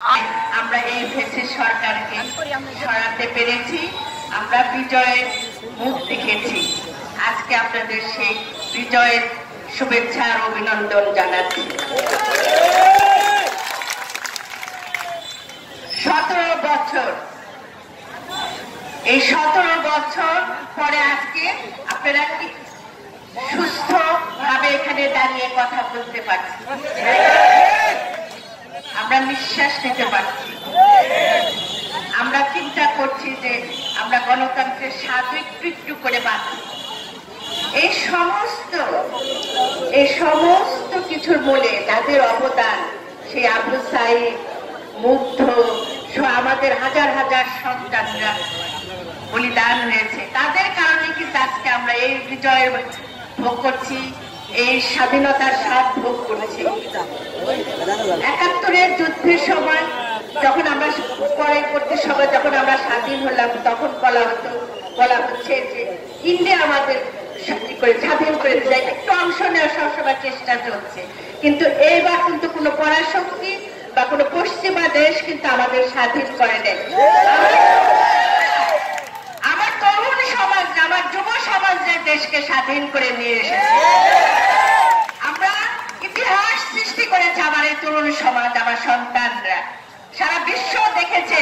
আমরা এই ফেসি সরকারকে সরাতে পেরেছি, আমরা বিজয়ের মুখ দেখেছি। আজকে আপনাদের সেই বিজয়ের শুভেচ্ছা আর অভিনন্দন জানাচ্ছি। সতেরো বছর। এই সতেরো বছর পরে আজকে আপনারা কি সুস্থ ভাবে এখানে দাঁড়িয়ে কথা বলতে পারছি আমরা নিঃশ্বাস নিতে পারছি। আমরা চিন্তা করছি যে আমরা গণতন্ত্রের স্বাদ একটু করে বাঁচি। এই সমস্ত এই সমস্ত কিছুর মূলে যাদের অবদান সেই আবু সাইদ, মুগ্ধ আমাদের হাজার হাজার সন্তানরা বলিদান হয়েছে তাদের কারণে কিন্তু আজকে আমরা এই বিজয়ের ভোগ করছি। এই স্বাধীনতার স্বাদ ভোগ করছি। একাত্তরের যুদ্ধের সময় যখন আমরা পরে করতে সময় যখন আমরা স্বাধীন হলাম, তখন বলা হতো, বলা হচ্ছে যে ইন্ডিয়া আমাদের স্বাধীন করে দিলে একটু অংশ নেওয়ার সবসময় চেষ্টা চলছে। কিন্তু এইবার কিন্তু কোনো পরাশক্তি বা কোনো পশ্চিমা দেশ কিন্তু আমাদের স্বাধীন করে দেয় আমার তরুণ সমাজ আমার যুব সমাজ যে দেশকে স্বাধীন করে নিয়ে এসেছে। আমরা ইতিহাস সৃষ্টি করেছে আমার এই তরুণ সমাজ, আমার সন্তানরা। সারা বিশ্ব দেখেছে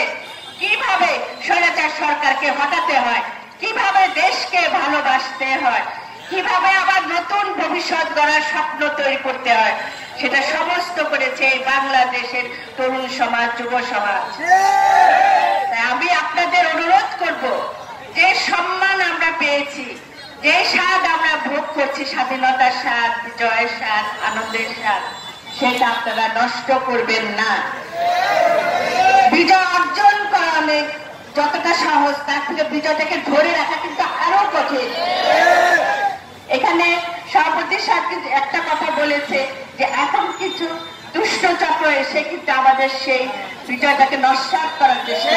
কীভাবে স্বৈরাচার সরকারকে হটাতে হয়, কীভাবে দেশকে ভালোবাসতে হয়, কীভাবে আবার নতুন ভবিষ্যৎ গড়ার স্বপ্ন তৈরি করতে হয়, সেটা সমস্ত করেছে এই বাংলাদেশের তরুণ সমাজ, যুব সমাজ। আমি আপনাদের অনুরোধ করব, যে সম্মান আমরা পেয়েছি যে স্বাদ আমরা ভোগ করছি, স্বাধীনতার স্বাদ জয়ের স্বাদ, আনন্দের স্বাদ, সেটা আপনারা নষ্ট করবেন না। বিজয় অর্জন করা যতটা সহজ, তার থেকে বিজয়টাকে ধরে রাখা কিন্তু আরও কঠিন। এখানে সভাপতির সাথে একটা কথা বলেছে যে, এখন কিছু দুষ্ট চক্র এসে কিন্তু আমাদের সেই বিজয়টাকে নস্বাত করার চেষ্টা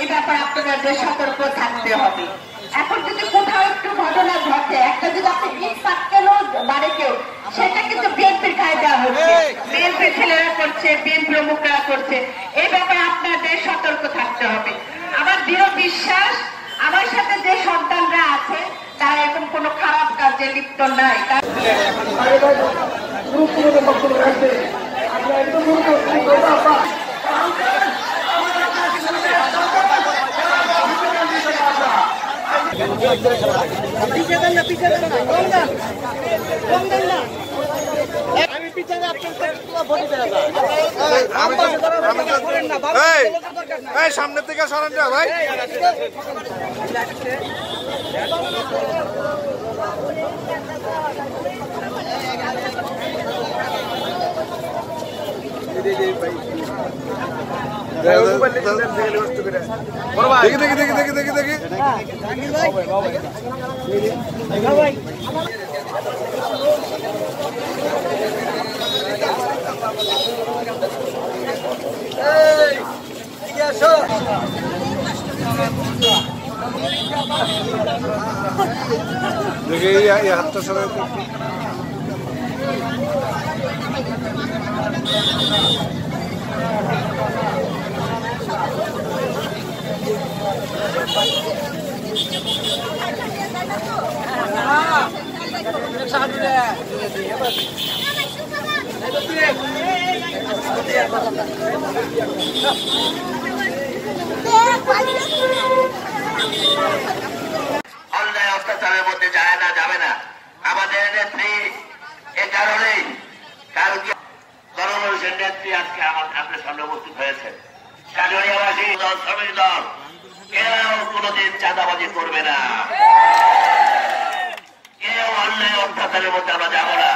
এই ব্যাপারে আপনাদের সতর্ক থাকতে হবে। এখন যদি কোথাও একটু ঘটনা ঘটে একটা যদি আপনি ইট পাটকেলও মারে কেউ সেটা কিন্তু বিএনপির গায়ে দেওয়া হচ্ছে বিএনপির ছেলেরা করছে বিএনপি প্রমুখরা করছে। এই ব্যাপারে আপনাদের সতর্ক থাকতে হবে। আমার দৃঢ় বিশ্বাস আমার সাথে যে সন্তানরা আছে তারা এখন কোনো খারাপ কাজে লিপ্ত নাই। একদম সামনের থেকে সরেন ভাই। দেখি দেখি দেখি দেখি দেখি দেখি দেখি হাতটা সবাই অন্যায় অত্যাচারের মধ্যে যায় না, যাবে না। আমাদের নেত্রী এ কারণেই কালকে গণমানুষের নেত্রী আজকে আমার আপনার সামনে উপস্থিত হয়েছে। কাজরিয়াবাসী দল, শ্রমিক দল কেউ কোনোদিন চাঁদাবাজি করবে না। কেউ অন্যায় অত্যাচারের মধ্যে আমরা যাব না।